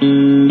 嗯。